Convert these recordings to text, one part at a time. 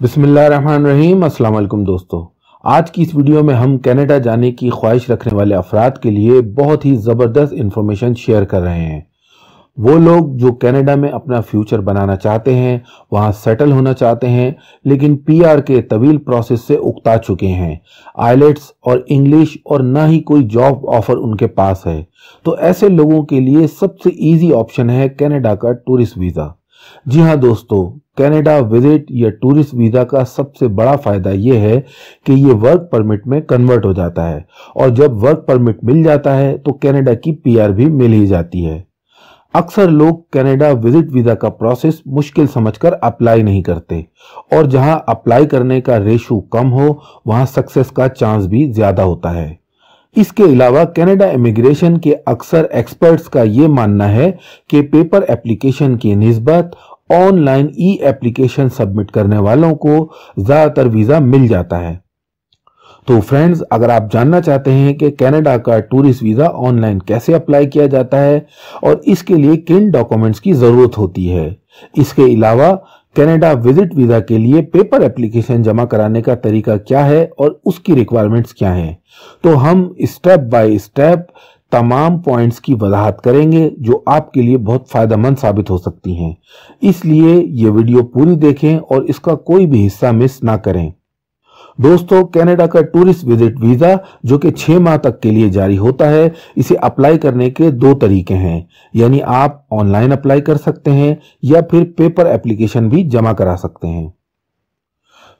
अस्सलाम वालेकुम दोस्तों। आज की इस वीडियो में हम कनाडा जाने की ख्वाहिश रखने वाले अफराद के लिए बहुत ही ज़बरदस्त इंफॉर्मेशन शेयर कर रहे हैं। वो लोग जो कनाडा में अपना फ्यूचर बनाना चाहते हैं, वहाँ सेटल होना चाहते हैं, लेकिन पीआर के तवील प्रोसेस से उकता चुके हैं। आइलेट्स और इंग्लिश और ना ही कोई जॉब ऑफ़र उनके पास है। तो ऐसे लोगों के लिए सबसे ईजी ऑप्शन है कैनेडा का टूरिस्ट वीज़ा जी हाँ दोस्तों कनाडा विज़िट या टूरिस्ट वीज़ा का सबसे बड़ा फ़ायदा यह है कि ये वर्क परमिट में कन्वर्ट हो जाता है और जब वर्क परमिट मिल जाता है तो कनाडा की पीआर भी मिल ही जाती है। अक्सर लोग कनाडा विज़िट वीज़ा का प्रोसेस मुश्किल समझकर अप्लाई नहीं करते और जहाँ अप्लाई करने का रेशो कम हो, वहाँ सक्सेस का चांस भी ज़्यादा होता है। इसके अलावा कनाडा इमिग्रेशन के अक्सर एक्सपर्ट्स का ये मानना है कि पेपर एप्लीकेशन की नस्बत ऑनलाइन ई एप्लीकेशन सबमिट करने वालों को ज़्यादातर वीज़ा मिल जाता है। तो फ्रेंड्स, अगर आप जानना चाहते हैं कि कनाडा का टूरिस्ट वीज़ा ऑनलाइन कैसे अप्लाई किया जाता है और इसके लिए किन डॉक्यूमेंट्स की ज़रूरत होती है, इसके अलावा कनाडा विज़िट वीज़ा के लिए पेपर एप्लीकेशन जमा कराने का तरीका क्या है और उसकी रिक्वायरमेंट्स क्या हैं? तो हम स्टेप बाय स्टेप तमाम पॉइंट्स की वजाहत करेंगे जो आपके लिए बहुत फ़ायदेमंद साबित हो सकती हैं। इसलिए ये वीडियो पूरी देखें और इसका कोई भी हिस्सा मिस ना करें। दोस्तों कनाडा का टूरिस्ट विज़िट वीज़ा जो कि छह माह तक के लिए जारी होता है, इसे अप्लाई करने के दो तरीके हैं। यानी आप ऑनलाइन अप्लाई कर सकते हैं, या फिर पेपर एप्लीकेशन भी जमा करा सकते हैं।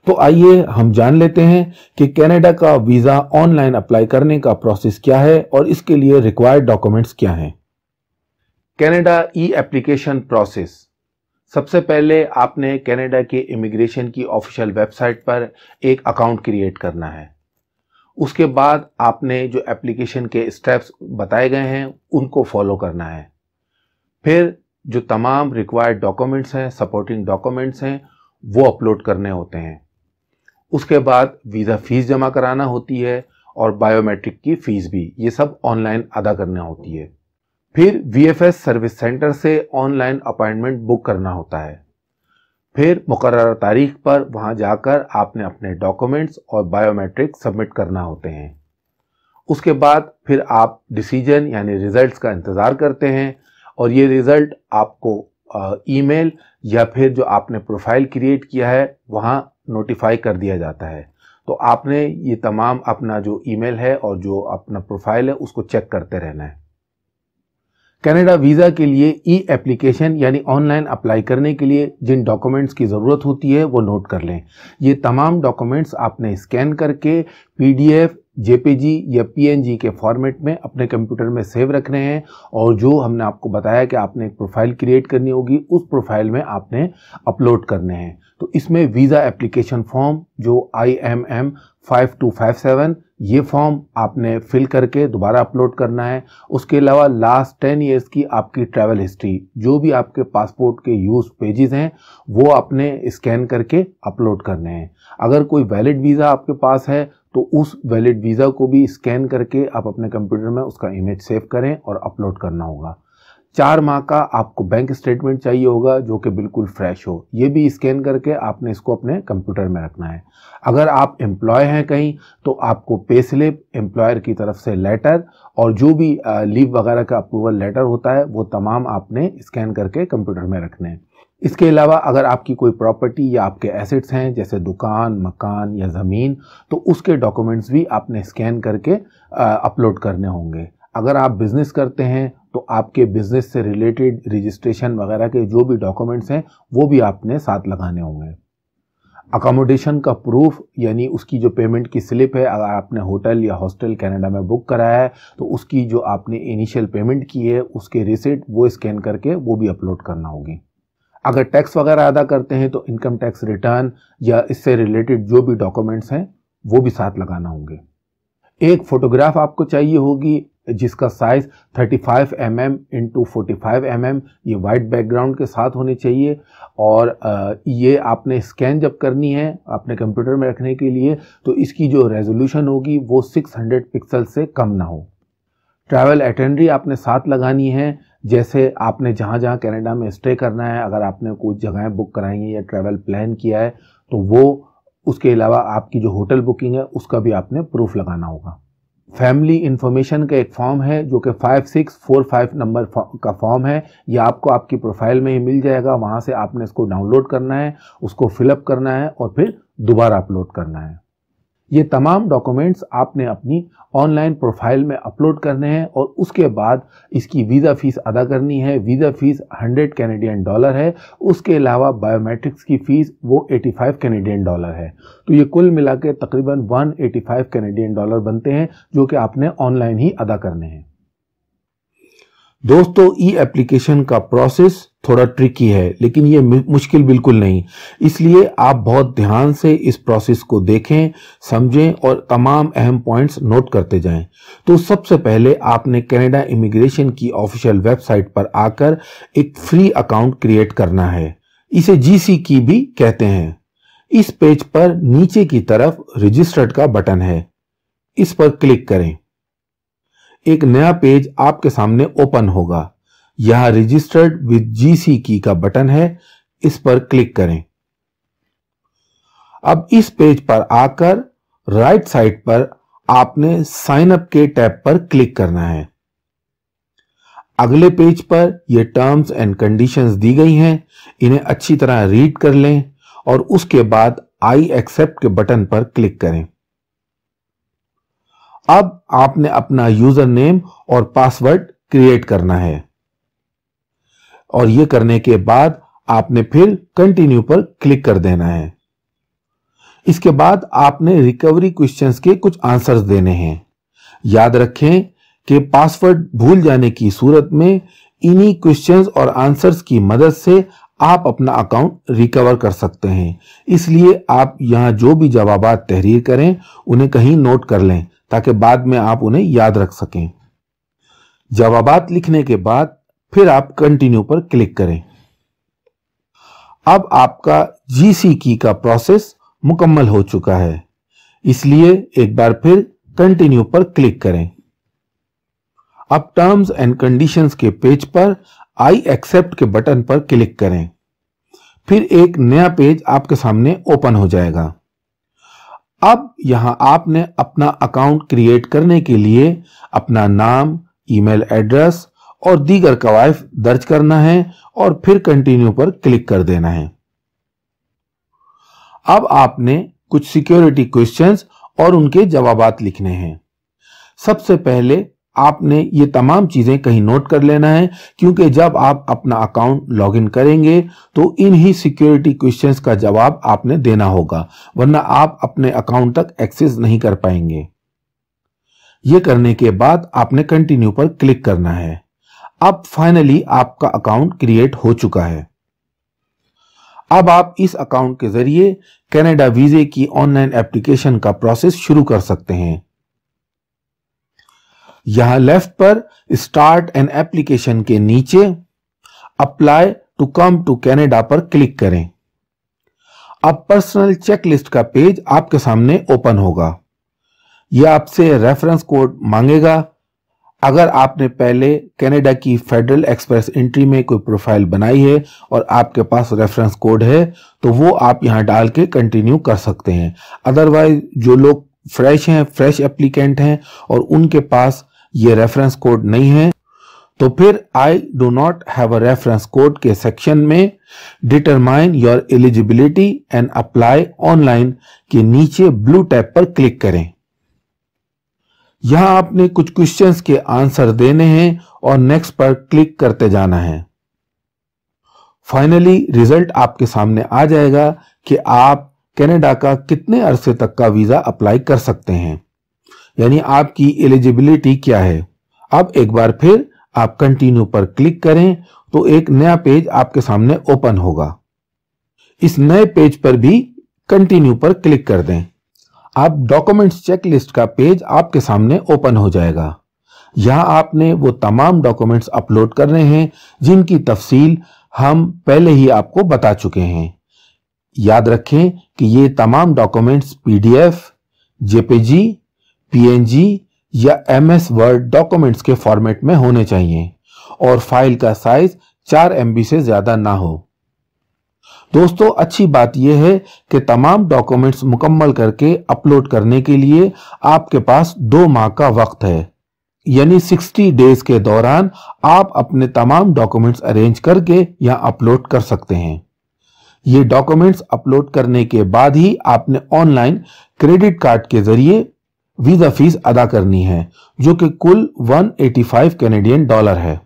तो आइए हम जान लेते हैं कि कनाडा का वीज़ा ऑनलाइन अप्लाई करने का प्रोसेस क्या है और इसके लिए रिक्वायर्ड डॉक्यूमेंट्स क्या हैं। कनाडा ई एप्लीकेशन प्रोसेस सबसे पहले आपने कनाडा के इमिग्रेशन की ऑफिशियल वेबसाइट पर एक अकाउंट क्रिएट करना है। उसके बाद आपने जो एप्लीकेशन के स्टेप्स बताए गए हैं, उनको फॉलो करना है। फिर जो तमाम रिक्वायर्ड डॉक्यूमेंट्स हैं सपोर्टिंग डॉक्यूमेंट्स हैं, वो अपलोड करने होते हैं। उसके बाद वीज़ा फ़ीस जमा कराना होती है और बायोमेट्रिक की फ़ीस भी, ये सब ऑनलाइन अदा करना होती है। फिर वीएफएस सर्विस सेंटर से ऑनलाइन अपॉइंटमेंट बुक करना होता है। फिर मुकर तारीख पर वहाँ जाकर आपने अपने डॉक्यूमेंट्स और बायोमेट्रिक सबमिट करना होते हैं। उसके बाद फिर आप डिसीज़न यानी रिज़ल्ट्स का इंतज़ार करते हैं और ये रिज़ल्ट आपको ईमेल या फिर जो आपने प्रोफ़ाइल क्रिएट किया है वहाँ नोटिफाई कर दिया जाता है। तो आपने ये तमाम अपना जो ईमेल है और जो अपना प्रोफ़ाइल है उसको चेक करते रहना है। कनाडा वीज़ा के लिए ई एप्लीकेशन यानी ऑनलाइन अप्लाई करने के लिए जिन डॉक्यूमेंट्स की ज़रूरत होती है, वो नोट कर लें। ये तमाम डॉक्यूमेंट्स आपने स्कैन करके पीडीएफ जेपीजी या पीएनजी के फॉर्मेट में अपने कंप्यूटर में सेव रखने हैं और जो हमने आपको बताया कि आपने एक प्रोफ़ाइल क्रिएट करनी होगी, उस प्रोफ़ाइल में आपने अपलोड करने हैं। तो इसमें वीज़ा एप्लीकेशन फॉर्म, जो I M M five two five seven, ये फॉर्म आपने फिल करके दोबारा अपलोड करना है। उसके अलावा लास्ट टेन ईयर्स की आपकी ट्रैवल हिस्ट्री, जो भी आपके पासपोर्ट के यूज़ पेजेस हैं, वो आपने स्कैन करके अपलोड करने हैं। अगर कोई वैलिड वीज़ा आपके पास है तो उस वैलिड वीज़ा को भी स्कैन करके आप अपने कंप्यूटर में उसका इमेज सेव करें और अपलोड करना होगा। चार माह का आपको बैंक स्टेटमेंट चाहिए होगा, जो कि बिल्कुल फ्रेश हो। ये भी स्कैन करके आपने इसको अपने कंप्यूटर में रखना है। अगर आप एम्प्लॉय हैं कहीं तो आपको पे स्लिप एम्प्लॉयर की तरफ़ से लेटर और जो भी लीव वगैरह का अप्रूवल लेटर होता है, वो तमाम आपने स्कैन करके कंप्यूटर में रखने हैं। इसके अलावा अगर आपकी कोई प्रॉपर्टी या आपके एसेट्स हैं, जैसे दुकान, मकान या ज़मीन तो उसके डॉक्यूमेंट्स भी आपने स्कैन करके अपलोड करने होंगे। अगर आप बिज़नेस करते हैं तो आपके बिज़नेस से रिलेटेड रजिस्ट्रेशन वगैरह के जो भी डॉक्यूमेंट्स हैं, वो भी आपने साथ लगाने होंगे। अकोमोडेशन का प्रूफ यानी उसकी जो पेमेंट की स्लिप है, अगर आपने होटल या हॉस्टल कनाडा में बुक कराया है तो उसकी जो आपने इनिशियल पेमेंट की है, उसके रिसिट वो स्कैन करके वो भी अपलोड करना होगी। अगर टैक्स वगैरह अदा करते हैं तो इनकम टैक्स रिटर्न या इससे रिलेटेड जो भी डॉक्यूमेंट्स हैं, वो भी साथ लगाना होंगे। एक फ़ोटोग्राफ आपको चाहिए होगी जिसका size 35 five M M into forty ये वाइट बैकग्राउंड के साथ होने चाहिए। और ये आपने स्कैन जब करनी है अपने कंप्यूटर में रखने के लिए तो इसकी जो रेजोल्यूशन होगी वो 600 पिक्सल से कम ना हो। ट्रैवल अटेंड्री आपने साथ लगानी है जैसे आपने जहाँ जहाँ कनाडा में स्टे करना है, अगर आपने कुछ जगहें बुक कराई हैं या ट्रैवल प्लान किया है तो वो उसके अलावा आपकी जो होटल बुकिंग है, उसका भी आपने प्रूफ लगाना होगा। फैमिली इंफॉर्मेशन का एक फॉर्म है, जो कि five six four five number का फॉर्म है। यह आपको आपकी प्रोफ़ाइल में ही मिल जाएगा, वहाँ से आपने इसको डाउनलोड करना है, उसको फिलअप करना है और फिर दोबारा अपलोड करना है। ये तमाम डॉक्यूमेंट्स आपने अपनी ऑनलाइन प्रोफ़ाइल में अपलोड करने हैं और उसके बाद इसकी वीज़ा फ़ीस अदा करनी है। वीज़ा फ़ीस 100 कैनेडियन डॉलर है। उसके अलावा बायोमेट्रिक्स की फ़ीस वो 85 कैनेडियन डॉलर है। तो ये कुल मिला के तकरीबन 185 कैनेडियन डॉलर बनते हैं, जो कि आपने ऑनलाइन ही अदा करने हैं। दोस्तों, ई एप्लीकेशन का प्रोसेस थोड़ा ट्रिकी है, लेकिन ये मुश्किल बिल्कुल नहीं। इसलिए आप बहुत ध्यान से इस प्रोसेस को देखें, समझें और तमाम अहम पॉइंट्स नोट करते जाएँ। तो सबसे पहले आपने कनाडा इमिग्रेशन की ऑफिशियल वेबसाइट पर आकर एक फ्री अकाउंट क्रिएट करना है। इसे जीसी की भी कहते हैं। इस पेज पर नीचे की तरफ़ रजिस्टर्ड का बटन है। इस पर क्लिक करें। एक नया पेज आपके सामने ओपन होगा। यहाँ रजिस्टर्ड विद जीसी की का बटन है। इस पर क्लिक करें। अब इस पेज पर आकर राइट साइड पर आपने साइन अप के टैब पर क्लिक करना है। अगले पेज पर यह टर्म्स एंड कंडीशंस दी गई हैं। इन्हें अच्छी तरह रीड कर लें और उसके बाद आई एक्सेप्ट के बटन पर क्लिक करें। अब आपने अपना यूज़र नेम और पासवर्ड क्रिएट करना है। और यह करने के बाद आपने फिर कंटिन्यू पर क्लिक कर देना है। इसके बाद आपने रिकवरी क्वेश्चंस के कुछ आंसर्स देने हैं। याद रखें कि पासवर्ड भूल जाने की सूरत में इन्हीं क्वेश्चंस और आंसर्स की मदद से आप अपना अकाउंट रिकवर कर सकते हैं। इसलिए आप यहाँ जो भी जवाब तहरीर करें, उन्हें कहीं नोट कर लें। ताकि बाद में आप उन्हें याद रख सकें। जवाबात लिखने के बाद फिर आप कंटिन्यू पर क्लिक करें। अब आपका जीसी की का प्रोसेस मुकम्मल हो चुका है। इसलिए एक बार फिर कंटिन्यू पर क्लिक करें। अब टर्म्स एंड कंडीशंस के पेज पर आई एक्सेप्ट के बटन पर क्लिक करें। फिर एक नया पेज आपके सामने ओपन हो जाएगा। अब यहाँ आपने अपना अकाउंट क्रिएट करने के लिए अपना नाम ईमेल एड्रेस और दीगर कवायफ दर्ज करना है और फिर कंटिन्यू पर क्लिक कर देना है। अब आपने कुछ सिक्योरिटी क्वेश्चंस और उनके जवाब लिखने हैं। सबसे पहले आपने ये तमाम चीज़ें कहीं नोट कर लेना है, क्योंकि जब आप अपना अकाउंट लॉगिन करेंगे तो इन ही सिक्योरिटी क्वेश्चंस का जवाब आपने देना होगा, वरना आप अपने अकाउंट तक एक्सेस नहीं कर पाएँगे। ये करने के बाद आपने कंटिन्यू पर क्लिक करना है। अब फाइनली आपका अकाउंट क्रिएट हो चुका है। अब आप इस अकाउंट के ज़रिए कनाडा वीजे की ऑनलाइन एप्लीकेशन का प्रोसेस शुरू कर सकते हैं। यहाँ लेफ़्ट पर स्टार्ट एन एप्लीकेशन के नीचे apply to come to Canada पर क्लिक करें। अब पर्सनल चेकलिस्ट का पेज आपके सामने ओपन होगा। यह आपसे रेफरेंस कोड मांगेगा। अगर आपने पहले कनाडा की फेडरल एक्सप्रेस एंट्री में कोई प्रोफ़ाइल बनाई है और आपके पास रेफरेंस कोड है तो वो आप यहाँ डाल के कंटिन्यू कर सकते हैं। अदरवाइज़ जो लोग फ्रेश हैं फ्रेश एप्लीकेंट हैं और उनके पास ये रेफरेंस कोड नहीं है तो फिर I do not have a reference code के सेक्शन में determine your eligibility and apply online के नीचे ब्लू टैब पर क्लिक करें। यहाँ आपने कुछ क्वेश्चंस के आंसर देने हैं और नेक्स्ट पर क्लिक करते जाना है। फाइनली रिज़ल्ट आपके सामने आ जाएगा कि आप कनाडा का कितने अरसे तक का वीज़ा अप्लाई कर सकते हैं। यानी आपकी एलिजिबिलिटी क्या है? अब एक बार फिर आप कंटिन्यू पर क्लिक करें तो एक नया पेज आपके सामने ओपन होगा। इस नए पेज पर भी कंटिन्यू पर क्लिक कर दें। आप डॉक्यूमेंट्स चेकलिस्ट का पेज आपके सामने ओपन हो जाएगा। यहाँ आपने वो तमाम डॉक्यूमेंट्स अपलोड करने हैं, जिनकी तफसील हम पहले ही आपको बता चुके हैं। याद रखें कि ये तमाम डॉक्यूमेंट्स पीडीएफ जेपीजी पीएनजी या एमएस वर्ड डॉक्यूमेंट्स के फॉर्मेट में होने चाहिए और फ़ाइल का साइज़ चार एमबी से ज़्यादा ना हो। दोस्तों, अच्छी बात यह है कि तमाम डॉक्यूमेंट्स मुकम्मल करके अपलोड करने के लिए आपके पास दो माह का वक्त है। यानी 60 डेज़ के दौरान आप अपने तमाम डॉक्यूमेंट्स अरेंज करके यहाँ अपलोड कर सकते हैं। ये डॉक्यूमेंट्स अपलोड करने के बाद ही आपने ऑनलाइन क्रेडिट कार्ड के ज़रिए वीज़ा फ़ीस अदा करनी है, जो कि कुल 185 कैनेडियन डॉलर है।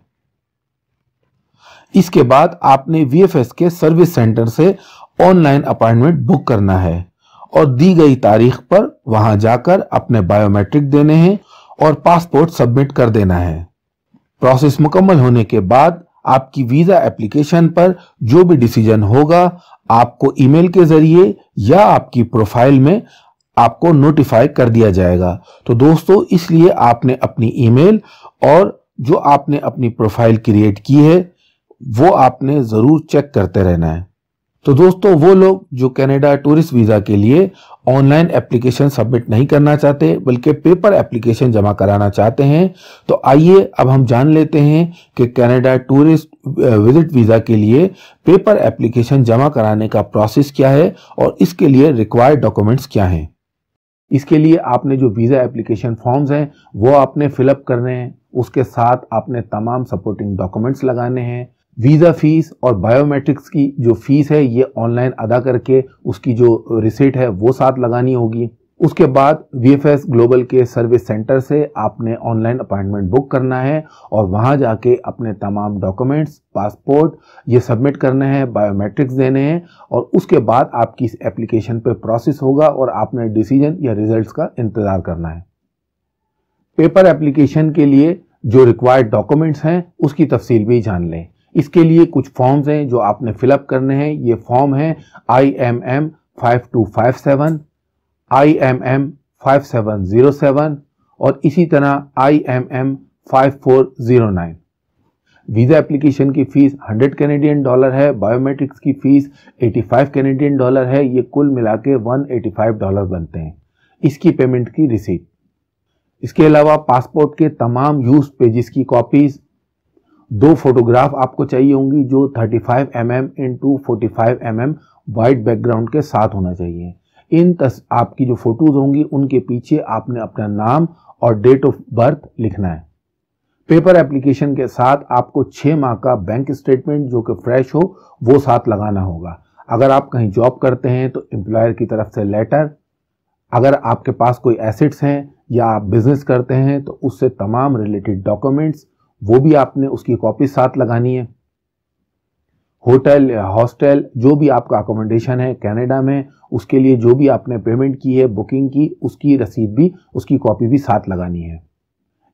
इसके बाद आपने वीएफएस के सर्विस सेंटर से ऑनलाइन अपॉइंटमेंट बुक करना है और दी गई तारीख पर वहाँ जाकर अपने बायोमेट्रिक देने हैं और पासपोर्ट सबमिट कर देना है। प्रोसेस मुकम्मल होने के बाद आपकी वीज़ा एप्लीकेशन पर जो भी डिसीज़न होगा, आपको ईमेल के ज़रिए या आपकी प्रोफ़ाइल में आपको नोटिफाई कर दिया जाएगा। तो दोस्तों, इसलिए आपने अपनी ईमेल और जो आपने अपनी प्रोफ़ाइल क्रिएट की है, वो आपने ज़रूर चेक करते रहना है। तो दोस्तों, वो लोग जो कनाडा टूरिस्ट वीज़ा के लिए ऑनलाइन एप्लीकेशन सबमिट नहीं करना चाहते, बल्कि पेपर एप्लीकेशन जमा कराना चाहते हैं तो आइए अब हम जान लेते हैं कि कनाडा टूरिस्ट विज़िट वीज़ा के लिए पेपर एप्लीकेशन जमा कराने का प्रोसेस क्या है और इसके लिए रिक्वायर्ड डॉक्यूमेंट्स क्या हैं। इसके लिए आपने जो वीज़ा एप्लीकेशन फॉर्म्स हैं, वो आपने फिलअप करने हैं। उसके साथ आपने तमाम सपोर्टिंग डॉक्यूमेंट्स लगाने हैं। वीज़ा फ़ीस और बायोमेट्रिक्स की जो फ़ीस है, ये ऑनलाइन अदा करके उसकी जो रिसिट है, वो साथ लगानी होगी। उसके बाद वीएफएस ग्लोबल के सर्विस सेंटर से आपने ऑनलाइन अपॉइंटमेंट बुक करना है और वहाँ जाके अपने तमाम डॉक्यूमेंट्स पासपोर्ट ये सबमिट करने हैं बायोमेट्रिक्स देने हैं और उसके बाद आपकी इस एप्लीकेशन पे प्रोसेस होगा और आपने डिसीज़न या रिजल्ट्स का इंतज़ार करना है। पेपर एप्लीकेशन के लिए जो रिक्वायर्ड डॉक्यूमेंट्स हैं, उसकी तफसील भी जान लें। इसके लिए कुछ फॉर्म्स हैं जो आपने फिलअप करने हैं। ये फॉर्म है I M M five two five seven I M M five seven zero seven और इसी तरह I M M five four zero nine visa application की फ़ीस 100 कैनेडियन डॉलर है बायोमेट्रिक्स की फ़ीस 85 कैनेडियन डॉलर है, ये कुल मिला के 185 डॉलर बनते हैं। इसकी पेमेंट की रिसीट इसके अलावा पासपोर्ट के तमाम यूज़ पेजेस की कॉपीज़ दो फोटोग्राफ आपको चाहिए होंगी जो 35 five M M forty five M M white background के साथ होना चाहिए। इन तस, आपकी जो फ़ोटोज़ होंगी, उनके पीछे आपने अपना नाम और डेट ऑफ़ बर्थ लिखना है। पेपर एप्लीकेशन के साथ आपको छः माह का बैंक स्टेटमेंट जो कि फ्रेश हो, वो साथ लगाना होगा। अगर आप कहीं जॉब करते हैं तो एम्प्लॉयर की तरफ़ से लेटर। अगर आपके पास कोई एसेट्स हैं या आप बिज़नेस करते हैं तो उससे तमाम रिलेटेड डॉक्यूमेंट्स, वो भी आपने उसकी कॉपी साथ लगानी है। होटल, हॉस्टल, जो भी आपका अकोमोडेशन है कनाडा में, उसके लिए जो भी आपने पेमेंट की है बुकिंग की, उसकी रसीद भी, उसकी कॉपी भी साथ लगानी है।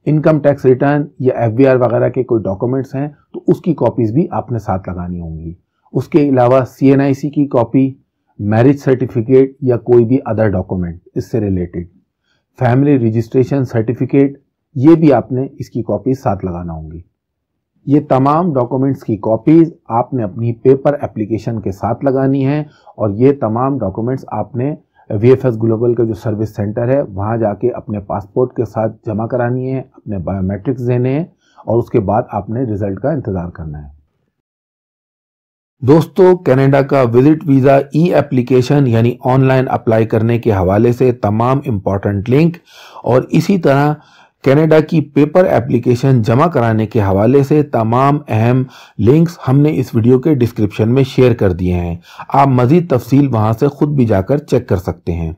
इनकम टैक्स रिटर्न या एफ़ वगैरह के कोई डॉक्यूमेंट्स हैं तो उसकी कॉपीज़ भी आपने साथ लगानी होंगी। उसके अलावा सीएनआईसी की कॉपी मैरिज सर्टिफिकेट या कोई भी अदर डॉक्यूमेंट इससे रिलेटेड फैमिली रजिस्ट्रेशन सर्टिफिकेट ये भी आपने इसकी कॉपी साथ लगाना होंगी। ये तमाम डॉक्यूमेंट्स की कॉपीज़ आपने अपनी पेपर एप्लीकेशन के साथ लगानी है और ये तमाम डॉक्यूमेंट्स आपने वी एफ़ एस ग्लोबल का जो सर्विस सेंटर है, वहाँ जाके अपने पासपोर्ट के साथ जमा करानी है, अपने बायोमेट्रिक्स देने हैं और उसके बाद आपने रिज़ल्ट का इंतज़ार करना है। दोस्तों कनाडा का विज़िट वीज़ा ई एप्लीकेशन यानी ऑनलाइन अप्लाई करने के हवाले से तमाम इंपॉर्टेंट लिंक और इसी तरह कनाडा की पेपर एप्लीकेशन जमा कराने के हवाले से तमाम अहम लिंक्स हमने इस वीडियो के डिस्क्रिप्शन में शेयर कर दिए हैं। आप मज़ीद तफसील वहाँ से खुद भी जाकर चेक कर सकते हैं।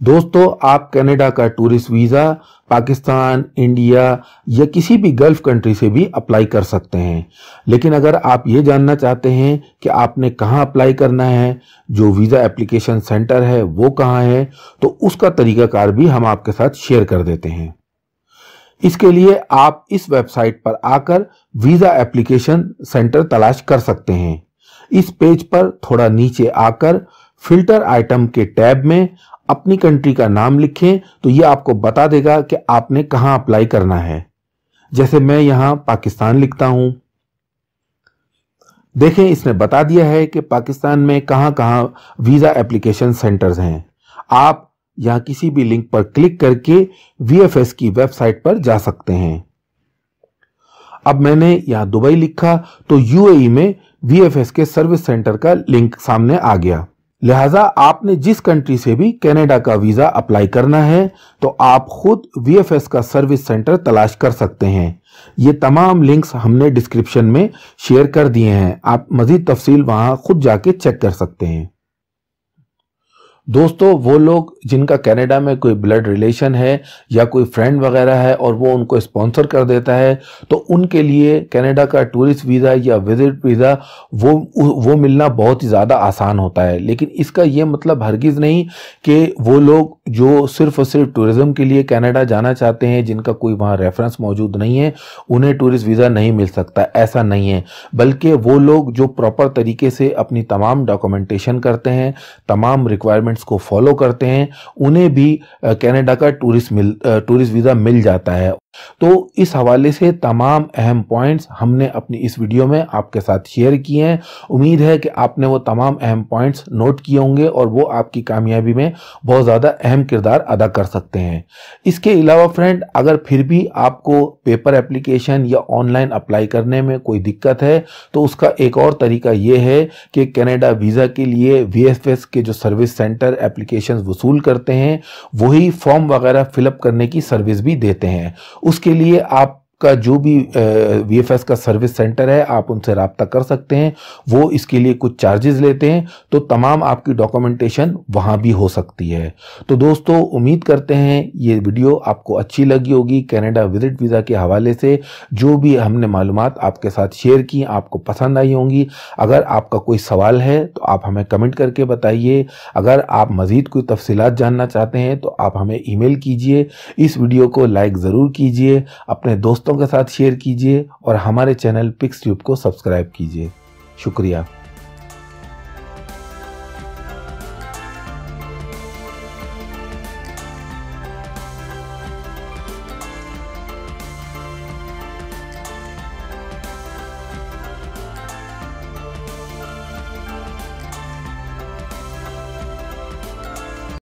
दोस्तों, आप कनाडा का टूरिस्ट वीज़ा पाकिस्तान, इंडिया या किसी भी गल्फ कंट्री से भी अप्लाई कर सकते हैं। लेकिन अगर आप ये जानना चाहते हैं कि आपने कहाँ अप्लाई करना है, जो वीज़ा एप्लीकेशन सेंटर है, वो कहाँ है तो उसका तरीकाकार भी हम आपके साथ शेयर कर देते हैं। इसके लिए आप इस वेबसाइट पर आकर वीज़ा एप्लीकेशन सेंटर तलाश कर सकते हैं। इस पेज पर थोड़ा नीचे आकर फ़िल्टर आइटम के टैब में अपनी कंट्री का नाम लिखें तो ये आपको बता देगा कि आपने कहाँ अप्लाई करना है। जैसे मैं यहाँ पाकिस्तान लिखता हूँ। देखें, इसने बता दिया है कि पाकिस्तान में कहाँ कहाँ वीज़ा एप्लीकेशन सेंटर्स हैं। आप यहाँ किसी भी लिंक पर क्लिक करके वीएफएस की वेबसाइट पर जा सकते हैं। अब मैंने यहाँ दुबई लिखा तो यूएई में वीएफएस के सर्विस सेंटर का लिंक सामने आ गया। लिहाजा आपने जिस कंट्री से भी कनाडा का वीज़ा अप्लाई करना है तो आप खुद वीएफएस का सर्विस सेंटर तलाश कर सकते हैं। ये तमाम लिंक्स हमने डिस्क्रिप्शन में शेयर कर दिए हैं। आप मजीद तफसील वहाँ खुद जाके चेक कर सकते हैं। दोस्तों, वो लोग जिनका कनाडा में कोई ब्लड रिलेशन है या कोई फ्रेंड वगैरह है और वो उनको स्पॉन्सर कर देता है तो उनके लिए कनाडा का टूरिस्ट वीज़ा या विज़िट वीज़ा, वो वो मिलना बहुत ही ज़्यादा आसान होता है। लेकिन इसका ये मतलब हरगिज़ नहीं कि वो लोग जो सिर्फ़ और सिर्फ़ टूरिज़्म के लिए कनाडा जाना चाहते हैं, जिनका कोई वहाँ रेफरेंस मौजूद नहीं है, उन्हें टूरिस्ट वीज़ा नहीं मिल सकता। ऐसा नहीं है, बल्कि वो लोग जो प्रॉपर तरीके से अपनी तमाम डॉक्यूमेंटेशन करते हैं, तमाम रिक्वायरमेंट रिक्वायरमेंट्स को फॉलो करते हैं, उन्हें भी कनाडा का टूरिस्ट मिल टूरिस्ट वीज़ा मिल जाता है। तो इस हवाले से तमाम अहम पॉइंट्स हमने अपनी इस वीडियो में आपके साथ शेयर किए हैं। उम्मीद है कि आपने वो तमाम अहम पॉइंट्स नोट किए होंगे और वो आपकी कामयाबी में बहुत ज़्यादा अहम किरदार अदा कर सकते हैं। इसके अलावा फ्रेंड अगर फिर भी आपको पेपर एप्लीकेशन या ऑनलाइन अप्लाई करने में कोई दिक्कत है तो उसका एक और तरीका ये है कि कनेडा वीज़ा के लिए वी के जो सर्विस सेंटर एप्लीकेशन वसूल करते हैं, वही फॉर्म वगैरह फिलअप करने की सर्विस भी देते हैं। उसके लिए आप का जो भी वीएफएस का सर्विस सेंटर है, आप उनसे रबता कर सकते हैं। वो इसके लिए कुछ चार्जेस लेते हैं। तो तमाम आपकी डॉक्यूमेंटेशन वहाँ भी हो सकती है। तो दोस्तों, उम्मीद करते हैं ये वीडियो आपको अच्छी लगी होगी। कनाडा विज़िट वीज़ा के हवाले से जो भी हमने मालूम आपके साथ शेयर की, आपको पसंद आई होंगी। अगर आपका कोई सवाल है तो आप हमें कमेंट करके बताइए। अगर आप मज़ीद कोई तफसीत जानना चाहते हैं तो आप हमें ईमेल कीजिए। इस वीडियो को लाइक ज़रूर कीजिए। अपने दोस्तों दोस्तों के साथ शेयर कीजिए और हमारे चैनल पिक्स ट्यूब को सब्सक्राइब कीजिए। शुक्रिया।